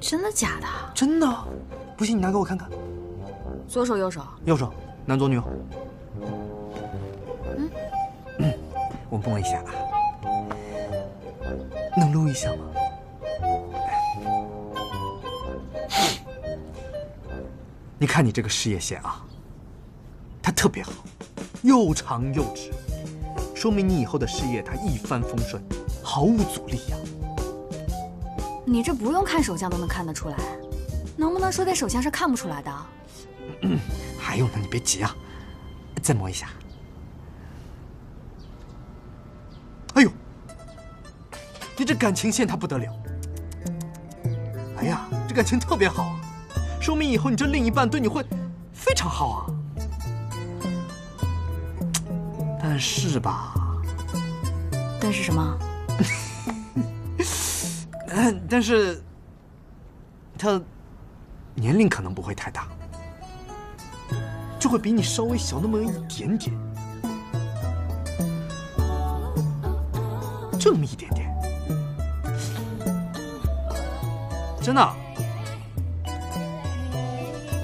真的假的？真的？不信你拿给我看看。左手右手？右手，男左女右。嗯，我摸一下啊，能撸一下吗？你看你这个事业线啊，它特别好，又长又直，说明你以后的事业它一帆风顺，毫无阻力呀、你这不用看手相都能看得出来，能不能说在手相是看不出来的？还有呢，你别急啊，再摸一下。哎呦，你这感情线它不得了。哎呀，这感情特别好啊，说明以后你这另一半对你会非常好啊。但是吧，但是什么？但是他年龄可能不会太大，就会比你稍微小那么一点点，这么一点点，真的？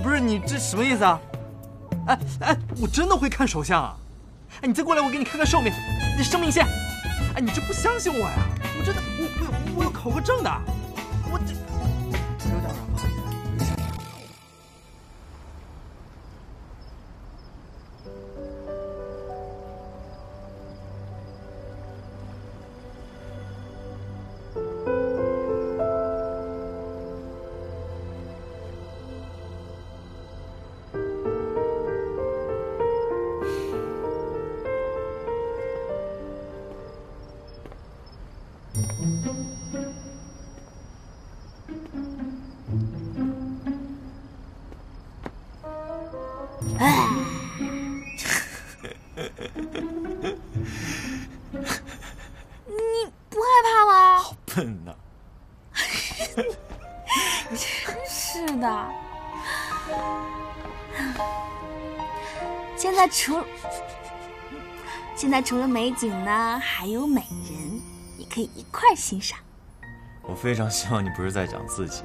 不是你这什么意思啊？哎哎，我真的会看手相啊！哎，你再过来，我给你看看寿命，你生命线。哎，你这不相信我呀？我要考个证的我这除现在除了美景呢，还有美人，你可以一块儿欣赏。我非常希望你不是在讲自己。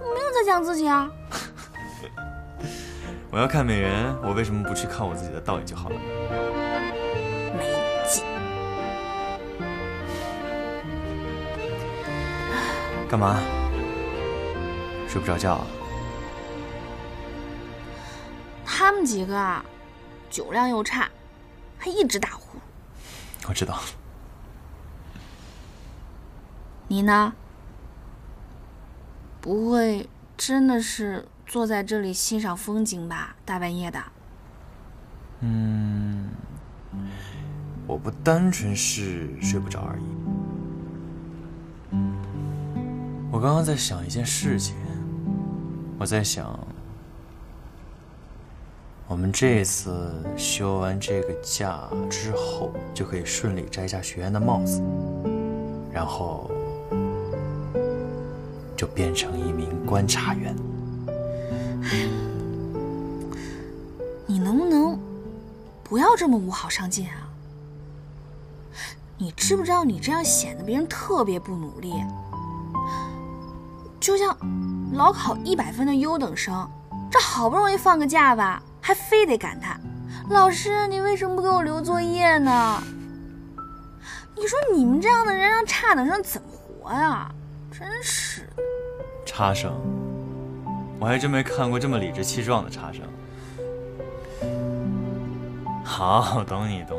我没有在讲自己啊。我要看美人，我为什么不去看我自己的倒影就好了呢？没劲。干嘛？睡不着觉啊？他们几个啊，酒量又差，还一直打呼。我知道。你呢？不会真的是坐在这里欣赏风景吧？大半夜的。嗯，我不单纯是睡不着而已。我刚刚在想一件事情，我在想，我们这次休完这个假之后，就可以顺利摘下学员的帽子，然后就变成一名观察员。你能不能不要这么无好上进啊？你知不知道你这样显得别人特别不努力？就像老考一百分的优等生，这好不容易放个假吧，还非得感叹：“老师，你为什么不给我留作业呢？”你说你们这样的人让差等生怎么活呀？真是的。差生，我还真没看过这么理直气壮的差生。好，懂你懂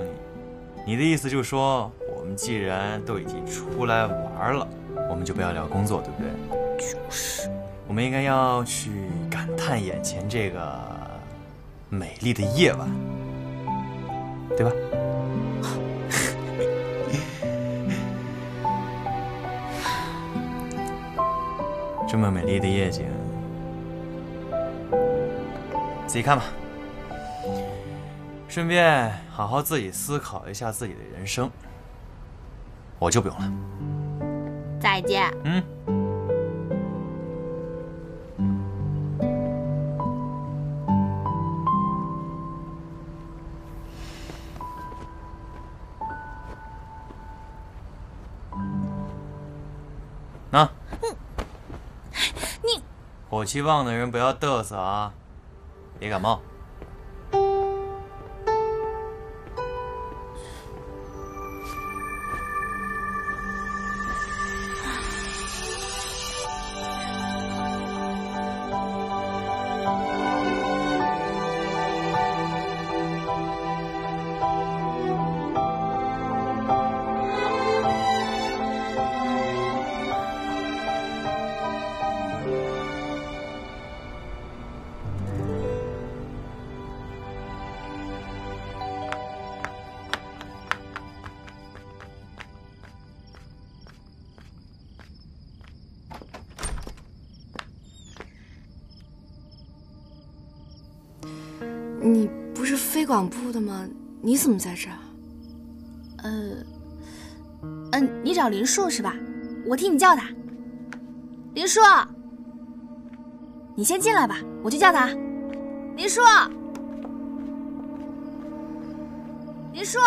你，你的意思就是说，我们既然都已经出来玩了，我们就不要聊工作，对不对？就是，我们应该要去感叹眼前这个美丽的夜晚，对吧？这么美丽的夜景，自己看吧。顺便好好自己思考一下自己的人生，我就不用了。再见。嗯。那。你。火气旺的人不要嘚瑟啊，别感冒。怎么在这儿？呃，嗯，你找林树是吧？我替你叫他。林树，你先进来吧，我去叫他。林树，林树，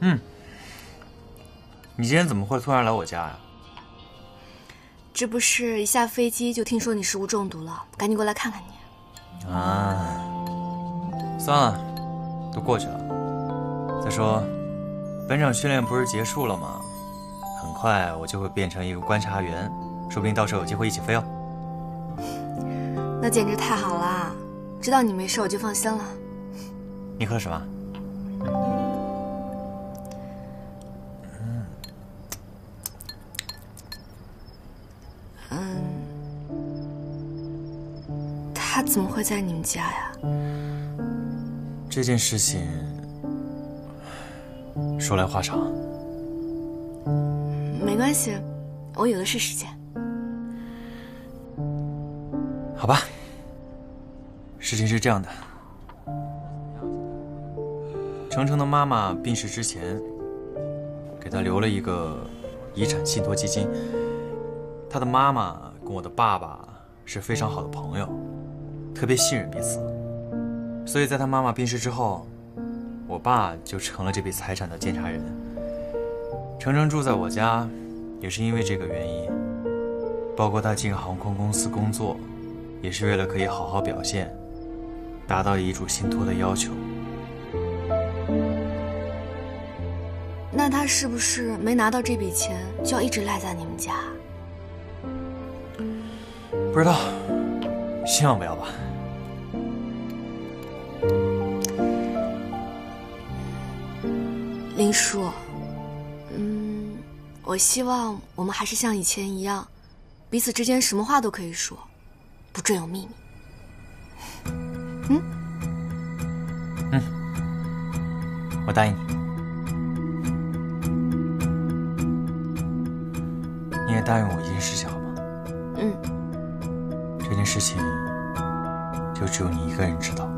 嗯，你今天怎么会突然来我家呀？这不是一下飞机就听说你食物中毒了，赶紧过来看看你。啊，算了，都过去了。再说，本场训练不是结束了吗？很快我就会变成一个观察员，说不定到时候有机会一起飞哦。那简直太好了，知道你没事我就放心了。你喝什么？会在你们家呀？这件事情说来话长。没关系，我有的是时间。好吧，事情是这样的：程程的妈妈病逝之前，给他留了一个遗产信托基金。他的妈妈跟我的爸爸是非常好的朋友。特别信任彼此，所以在他妈妈病逝之后，我爸就成了这笔财产的监察人。程程住在我家，也是因为这个原因。包括他进航空公司工作，也是为了可以好好表现，达到遗嘱信托的要求。那他是不是没拿到这笔钱，就要一直赖在你们家？不知道。希望不要吧，林叔。嗯，我希望我们还是像以前一样，彼此之间什么话都可以说，不准有秘密。嗯，嗯，我答应你。你也答应我一件事情，好吗？嗯。这件事情就只有你一个人知道。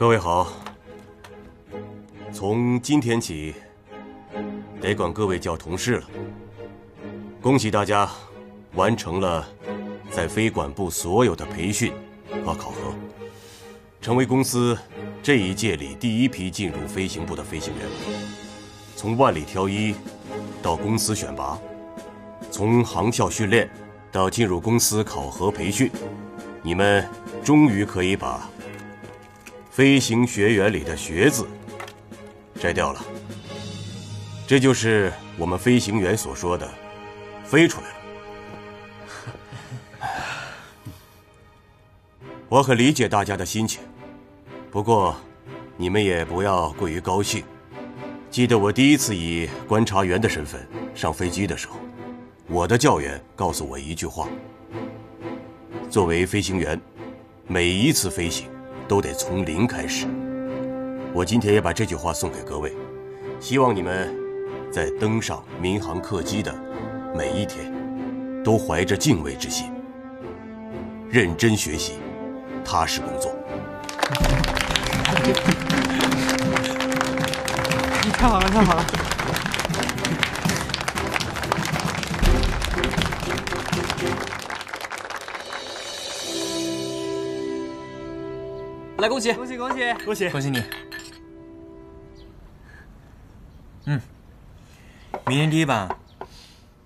各位好，从今天起，得管各位叫同事了。恭喜大家完成了在飞管部所有的培训和考核，成为公司这一届里第一批进入飞行部的飞行员。从万里挑一到公司选拔，从航校训练到进入公司考核培训，你们终于可以把。飞行学员里的“学”字摘掉了，这就是我们飞行员所说的“飞出来了”。我很理解大家的心情，不过你们也不要过于高兴。记得我第一次以观察员的身份上飞机的时候，我的教员告诉我一句话：作为飞行员，每一次飞行。都得从零开始。我今天也把这句话送给各位，希望你们在登上民航客机的每一天，都怀着敬畏之心，认真学习，踏实工作。太好了，太好了！来，恭喜，恭喜，恭喜，恭喜，恭喜你！嗯，明天第一班。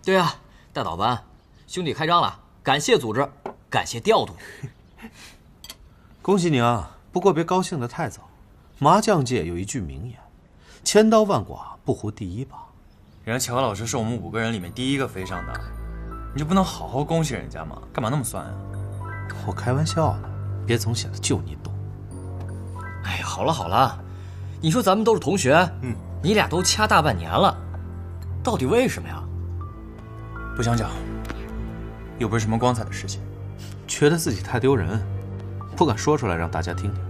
对啊，大早班，兄弟开张了，感谢组织，感谢调度。恭喜你啊！不过别高兴得太早。麻将界有一句名言：“千刀万剐不胡第一把。”人家乔老师是我们五个人里面第一个飞上的，你就不能好好恭喜人家吗？干嘛那么酸啊？我开玩笑呢，别总显得就你懂。哎，好了好了，你说咱们都是同学，嗯，你俩都掐大半年了，到底为什么呀？不想讲，又不是什么光彩的事情，觉得自己太丢人，不敢说出来让大家听听。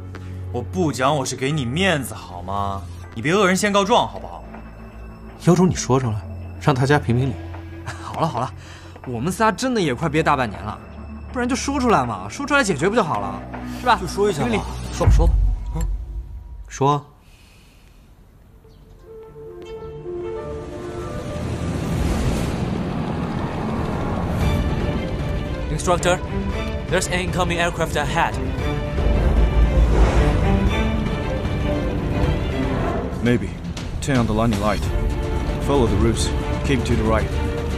我不讲，我是给你面子好吗？你别恶人先告状好不好？有种你说出来，让大家评评理。好了好了，我们仨真的也快憋大半年了，不然就说出来嘛，说出来解决不就好了，是吧？就说一下评评理，说吧说吧。说。Instructor, there's an incoming aircraft ahead. Maybe. Turn on the landing light. Follow the roofs. Keep to the right.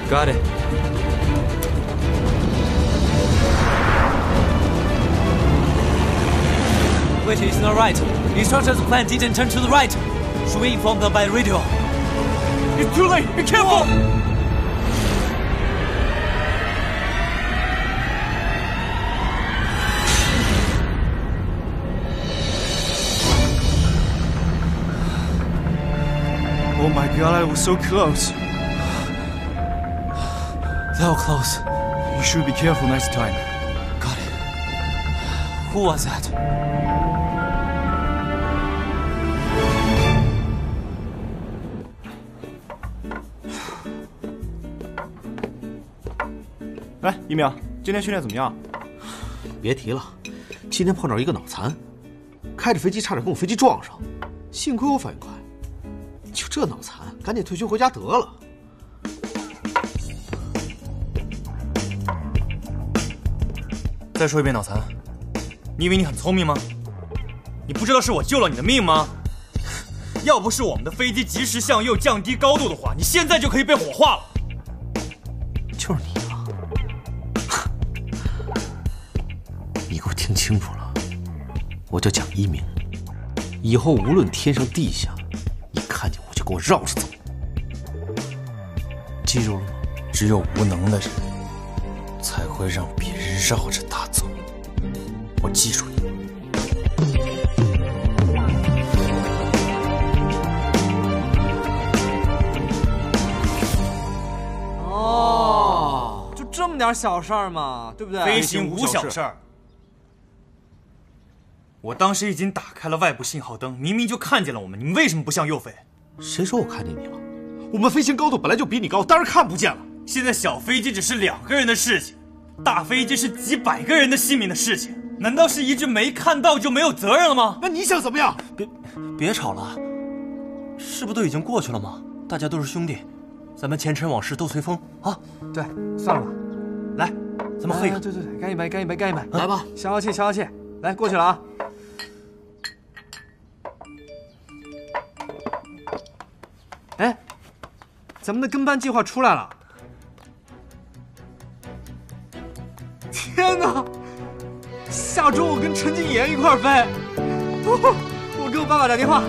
Got it. Wait, it's not right. The instructor's plan didn't turn to the right. Should we inform them by radio? It's too late. Be careful. Oh my god, I was so close. That was close. You should be careful next time. Got it. Who was that? 来，一鸣，今天训练怎么样？别提了，今天碰着一个脑残，开着飞机差点跟我飞机撞上，幸亏我反应快。就这脑残，赶紧退休回家得了。再说一遍，脑残，你以为你很聪明吗？你不知道是我救了你的命吗？要不是我们的飞机及时向右降低高度的话，你现在就可以被火化了。清楚了，我叫蒋一鸣，以后无论天上地下，你看见我就给我绕着走，记住了吗？只有无能的人才会让别人绕着他走。我记住你。哦，就这么点小事儿嘛，对不对？飞行无小事儿。我当时已经打开了外部信号灯，明明就看见了我们，你们为什么不向右飞？谁说我看见你了？我们飞行高度本来就比你高，当然看不见了。现在小飞机只是两个人的事情，大飞机是几百个人的性命的事情。难道是一句没看到就没有责任了吗？那你想怎么样？别，别吵了，事不都已经过去了吗？大家都是兄弟，咱们前尘往事都随风啊！对，算了吧。来，咱们喝一个。对对对，干一杯，干一杯，干一杯！来吧，消消气，消消气。来，过去了啊。哎，咱们的跟班计划出来了！天哪！下周我跟陈静妍一块儿飞，我给我爸爸打电话，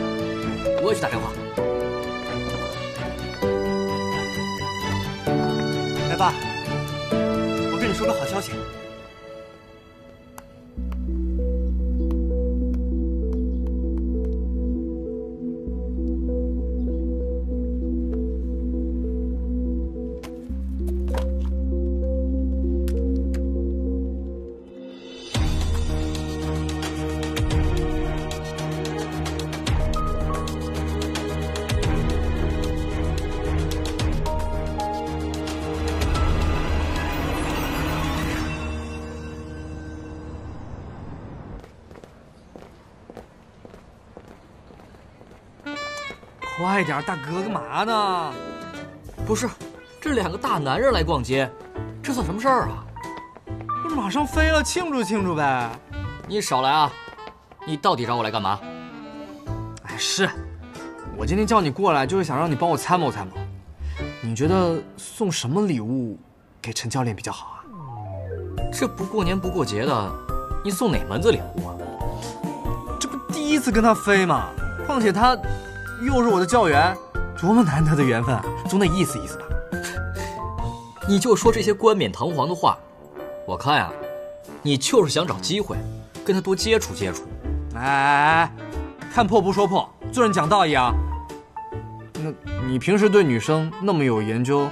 我也去打电话。哎，爸，我跟你说个好消息。快点，大哥，干嘛呢？不是，这两个大男人来逛街，这算什么事儿啊？不是马上飞了，庆祝庆祝呗！你少来啊！你到底找我来干嘛？哎，是，我今天叫你过来，就是想让你帮我参谋参谋。你觉得送什么礼物给陈教练比较好啊？这不过年不过节的，你送哪门子礼物啊？这不第一次跟他飞吗？况且他又是我的教员，多么难得的缘分啊！总得意思意思吧。你就说这些冠冕堂皇的话，我看呀、你就是想找机会跟他多接触接触。哎哎哎，看破不说破，做人讲道义啊。那你平时对女生那么有研究，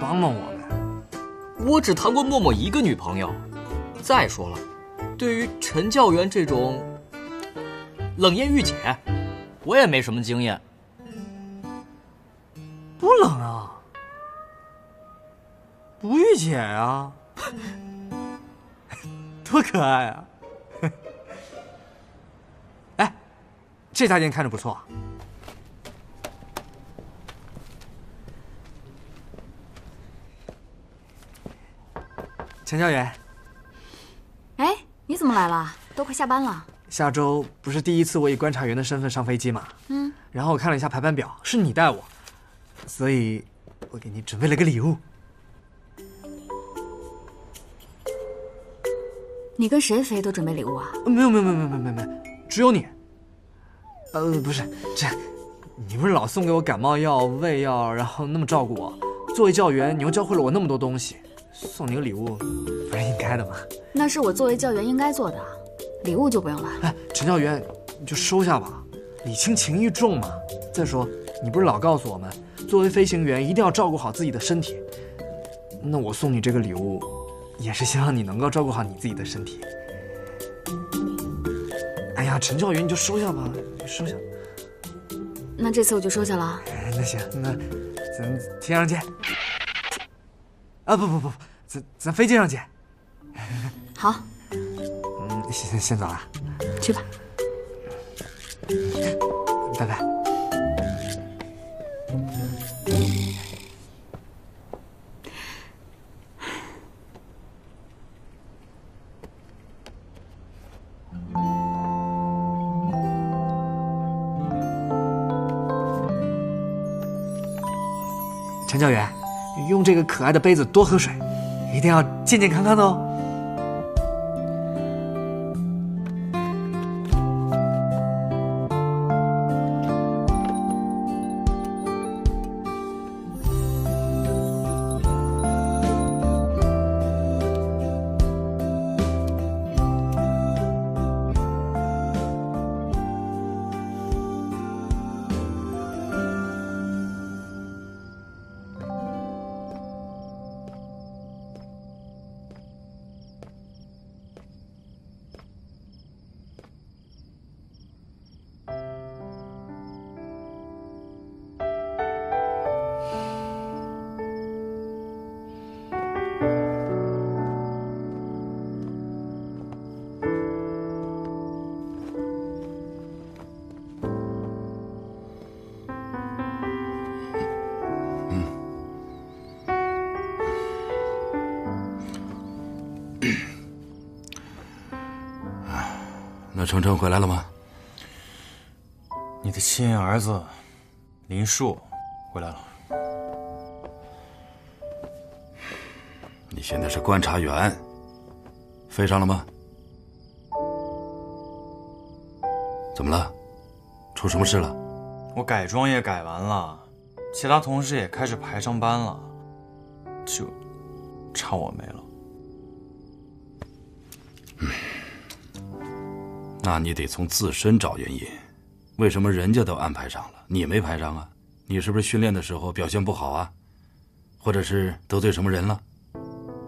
帮帮我呗。我只谈过默默一个女朋友。再说了，对于陈教员这种冷艳御姐，我也没什么经验。不冷啊，不御姐啊，多可爱啊！哎，这家店看着不错啊。陈教员，哎，你怎么来了？都快下班了。下周不是第一次我以观察员的身份上飞机吗？嗯，然后我看了一下排班表，是你带我，所以我给你准备了个礼物。你跟谁飞都准备礼物啊？没有没有没有没有没有没有没有，只有你。呃，不是这，你不是老送给我感冒药、胃药，然后那么照顾我。作为教员，你又教会了我那么多东西，送你个礼物，不是应该的吗？那是我作为教员应该做的，礼物就不用了。哎，陈教员，你就收下吧，礼轻情意重嘛。再说，你不是老告诉我们，作为飞行员一定要照顾好自己的身体。那我送你这个礼物，也是希望你能够照顾好你自己的身体。哎呀，陈教员，你就收下吧，收下。那这次我就收下了。哎，那行，那咱天上见。啊，不不不，咱咱飞机上见。好，嗯，先先走了，去吧。拜拜。陈教员，用这个可爱的杯子多喝水，一定要健健康康的哦。程程回来了吗？你的亲儿子林树回来了。你现在是观察员，飞上了吗？怎么了？出什么事了？我改装也改完了，其他同事也开始排上班了，就差我没了。那你得从自身找原因，为什么人家都安排上了，你没排上啊？你是不是训练的时候表现不好啊？或者是得罪什么人了？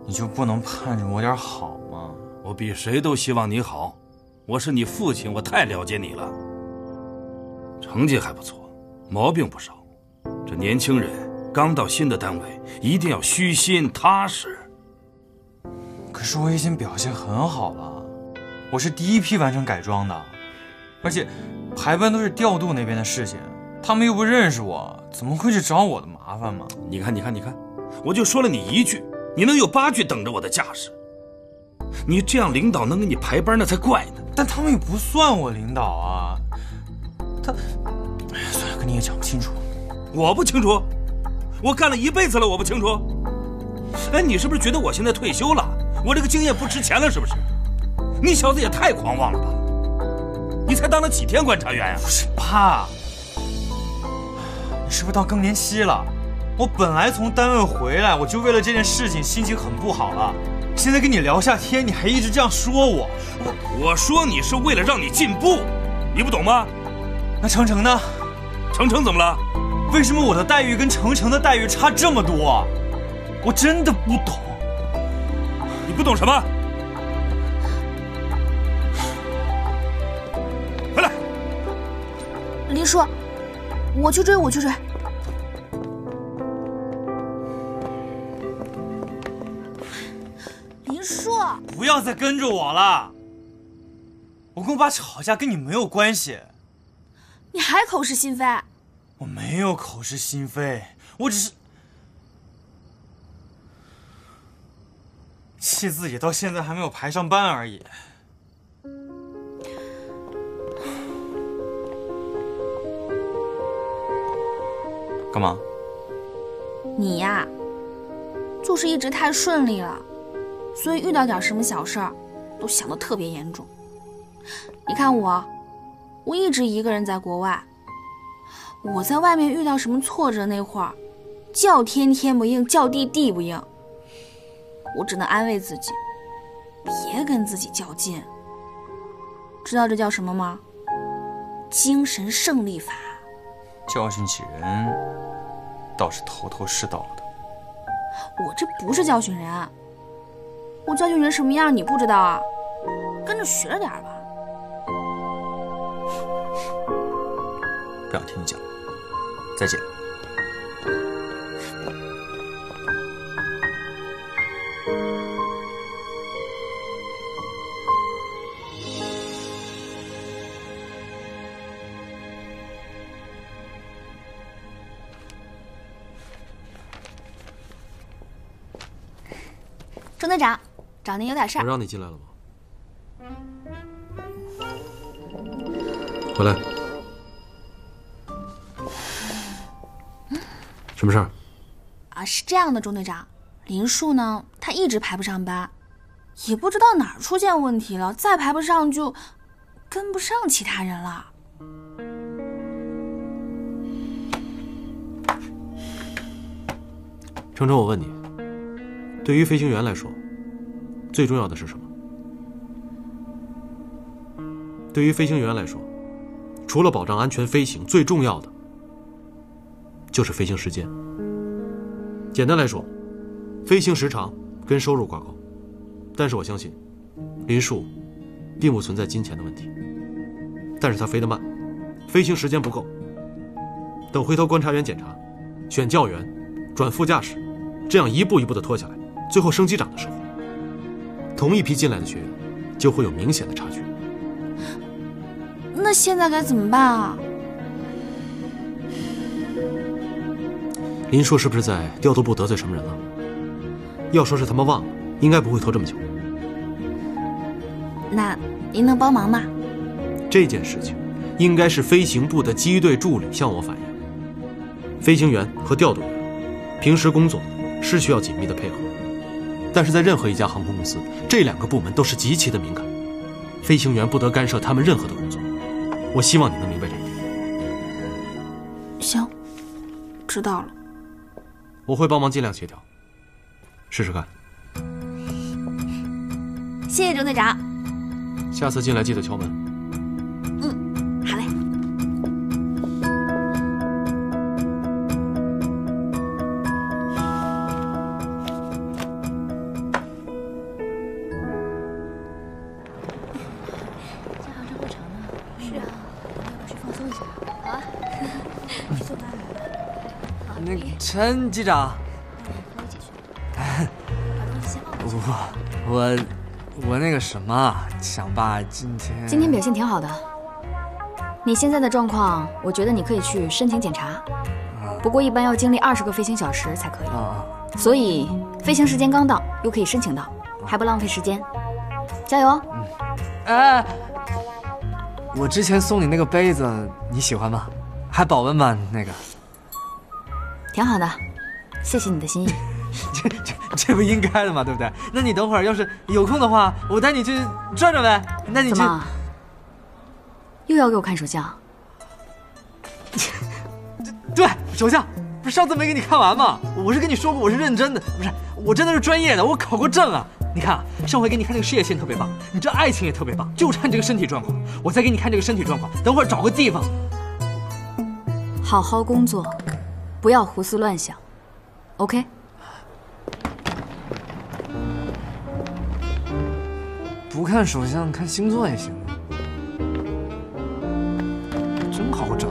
你就不能盼着我点好吗？我比谁都希望你好，我是你父亲，我太了解你了。成绩还不错，毛病不少。这年轻人刚到新的单位，一定要虚心踏实。可是我已经表现很好了，我是第一批完成改装的，而且排班都是调度那边的事情，他们又不认识我，怎么会去找我的麻烦嘛？你看，你看，你看，我就说了你一句，你能有八句等着我的架势。你这样领导能给你排班，那才怪呢。但他们也不算我领导啊。他，哎呀，算了，跟你也讲不清楚。我不清楚，我干了一辈子了，我不清楚。哎，你是不是觉得我现在退休了，我这个经验不值钱了？是不是？你小子也太狂妄了吧！你才当了几天观察员呀？不是，爸，你是不是到更年期了？我本来从单位回来，我就为了这件事情心情很不好了。现在跟你聊下天，你还一直这样说我，我我说你是为了让你进步，你不懂吗？那程程呢？程程怎么了？为什么我的待遇跟程程的待遇差这么多？我真的不懂。你不懂什么？林叔，我去追，我去追。林叔，不要再跟着我了。我跟我爸吵架跟你没有关系。你还口是心非？我没有口是心非，我只是气自己到现在还没有排上班而已。干嘛？你呀，就是一直太顺利了，所以遇到点什么小事儿，都想得特别严重。你看我，我一直一个人在国外，我在外面遇到什么挫折那会儿，叫天天不应，叫地地不应，我只能安慰自己，别跟自己较劲。知道这叫什么吗？精神胜利法。教训起人，倒是头头是道的。我这不是教训人，我教训人什么样你不知道啊？跟着学着点吧。不想听你讲，再见。钟队长，找您有点事儿。我让你进来了吗？回来。什么事儿？啊，是这样的，钟队长，林树呢，他一直排不上班，也不知道哪儿出现问题了，再排不上就跟不上其他人了。程程，我问你，对于飞行员来说，最重要的是什么？对于飞行员来说，除了保障安全飞行，最重要的就是飞行时间。简单来说，飞行时长跟收入挂钩。但是我相信，林树并不存在金钱的问题。但是他飞得慢，飞行时间不够。等回头观察员检查，选教员，转副驾驶，这样一步一步的拖下来，最后升机长的时候，同一批进来的学员就会有明显的差距。那现在该怎么办啊？林硕是不是在调度部得罪什么人了？要说是他们忘了，应该不会拖这么久。那您能帮忙吗？这件事情应该是飞行部的机队助理向我反映。飞行员和调度员平时工作是需要紧密的配合，但是在任何一家航空公司，这两个部门都是极其的敏感，飞行员不得干涉他们任何的工作。我希望你能明白这一点。行，知道了。我会帮忙尽量协调，试试看。谢谢郑队长。下次进来记得敲门。陈机长，我我我那个什么，想把今天今天表现挺好的。你现在的状况，我觉得你可以去申请检查，不过一般要经历二十个飞行小时才可以。啊所以飞行时间刚到，又可以申请到，还不浪费时间。加油！哎，我之前送你那个杯子，你喜欢吗？还保温吗？那个，挺好的，谢谢你的心意。这这这不应该的嘛？对不对？那你等会儿要是有空的话，我带你去转转呗。那你去怎么又要给我看手相？对手相，不是上次没给你看完吗？我是跟你说过我是认真的，不是我真的是专业的，我考过证啊。你看啊，上回给你看那个事业线特别棒，你这爱情也特别棒，就差你这个身体状况。我再给你看这个身体状况，等会儿找个地方。好好工作，不要胡思乱想。OK？不看手相，看星座也行。真好找。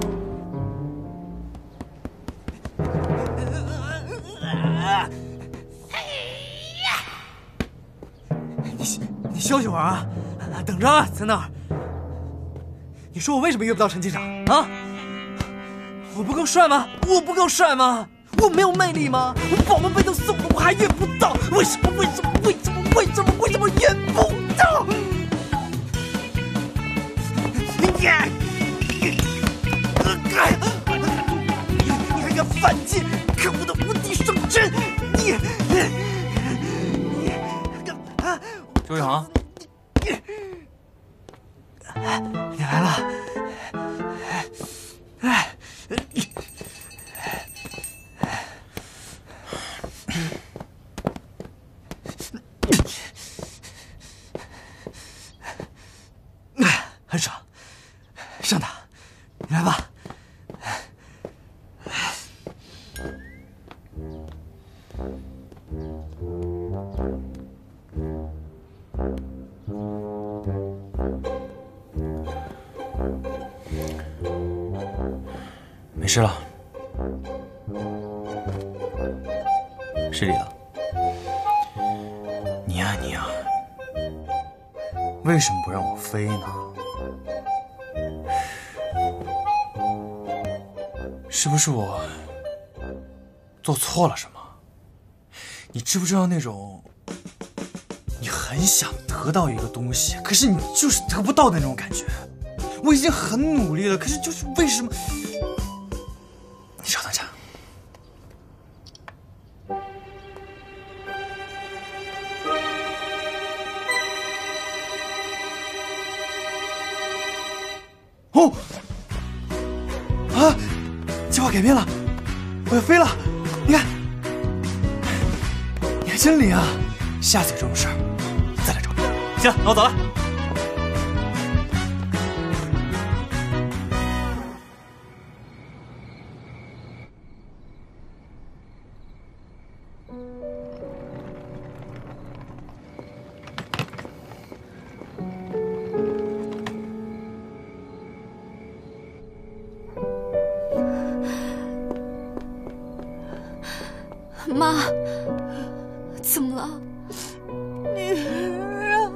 你你休息会儿啊，等着啊，在那儿。你说我为什么约不到陈机长啊？我不够帅吗？我不够帅吗？我没有魅力吗？我保温杯都送了，我还约不到，为什么？为什么？为什么？为什么？为什么？约不到？你，你还敢反击？可恶的无敌双针！你，你，你啊！周宇航，失礼了。你呀你呀，为什么不让我飞呢？是不是我做错了什么？你知不知道那种你很想得到一个东西，可是你就是得不到的那种感觉？我已经很努力了，可是就是为什么？下次有这种事儿再来找你。行，那我走了。妈，怎么了？女儿啊，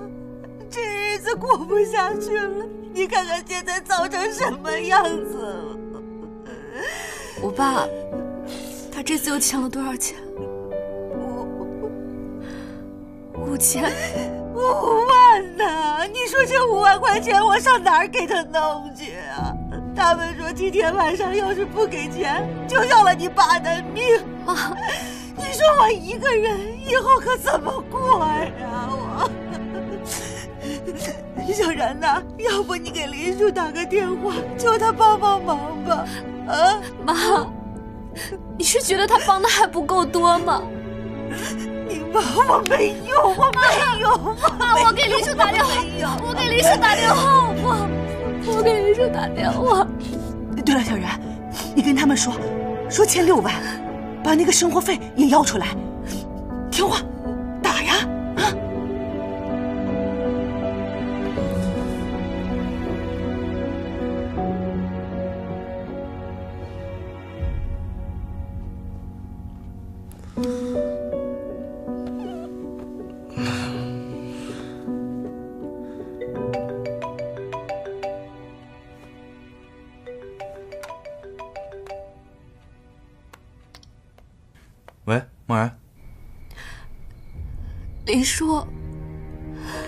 这日子过不下去了，你看看现在糟成什么样子了。我爸，他这次又欠了多少钱？五五千。五万呢！你说这五万块钱我上哪儿给他弄去啊？他们说今天晚上要是不给钱，就要了你爸的命。妈，你说我一个人以后可怎么过呀？我，小然呐，要不你给林叔打个电话，求他帮帮忙吧？啊，妈，你是觉得他帮的还不够多吗？你妈，我没用，我没用，妈，我给林叔打电话，我给林叔打电话，我，我给林叔打电话。对了，小然，你跟他们说，说欠六万，把那个生活费也要出来，听话，打呀！啊！林叔，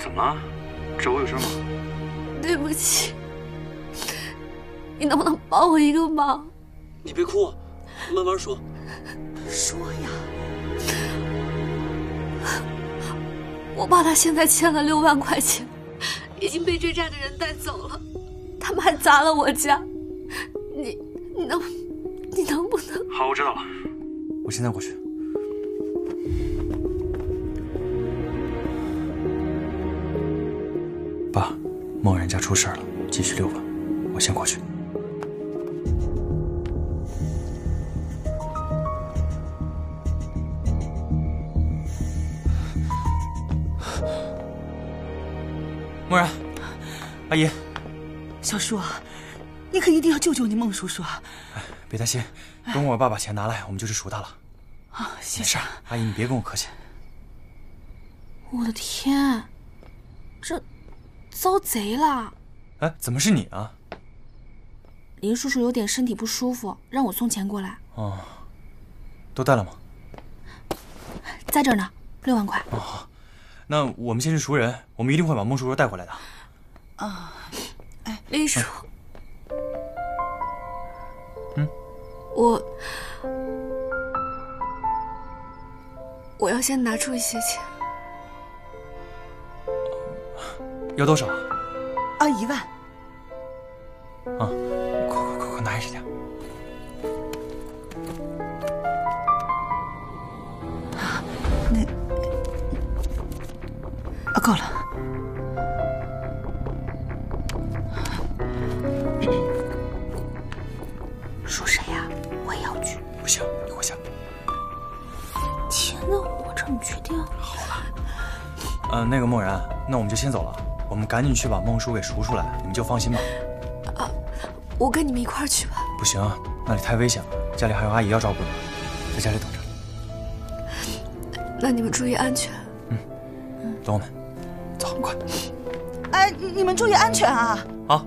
怎么了？找我有事吗？对不起，你能不能帮我一个忙？你别哭，慢慢说。说呀，我爸他现在欠了六万块钱，已经被追债的人带走了，他们还砸了我家。你，你能，你能不能？好，我知道了，我现在过去。出事了，继续溜吧，我先过去。梦然，阿姨，小叔啊，你可一定要救救你孟叔叔啊！别担心，等我爸把钱拿来，我们就去赎他了。啊，谢没事，阿姨你别跟我客气。我的天，这遭贼了！哎，怎么是你啊？林叔叔有点身体不舒服，让我送钱过来。哦，都带了吗？在这儿呢，六万块。哦，好，那我们先去赎人，我们一定会把孟叔叔带回来的。啊，哎，林叔，嗯，我我要先拿出一些钱。要多少？啊，一万。啊，快快快快拿下去点。那啊，够了。说谁呀？我也要去。不行，你给我下。钱呢？我这么确定？好了。呃，那个梦然，那我们就先走了。我们赶紧去把孟叔给赎出来，你们就放心吧。啊，我跟你们一块儿去吧。不行，那里太危险了，家里还有阿姨要照顾呢，在家里等着。那你们注意安全。嗯，等我们，走，快。哎，你们注意安全啊！好。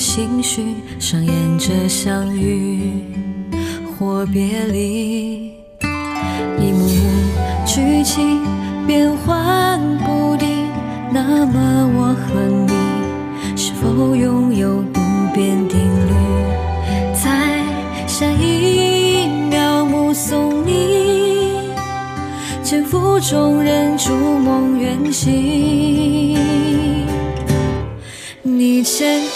心绪，上演着相遇或别离，一幕幕剧情变幻不定。那么我和你是否拥有不变定律？在下一秒目送你，肩负中人逐梦远行。你牵。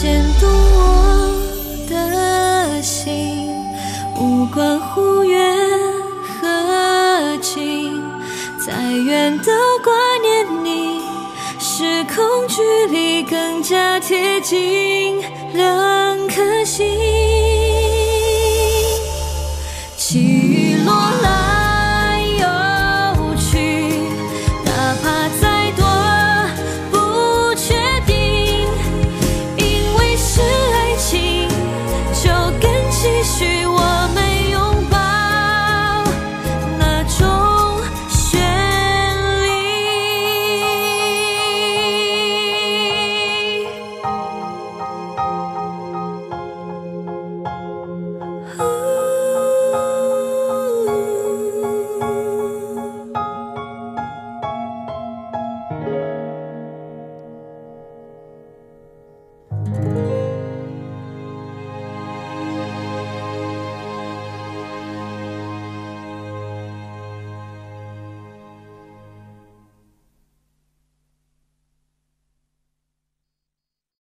牵动我的心无关乎缘和情再远都挂念你时空距离更加贴近两颗心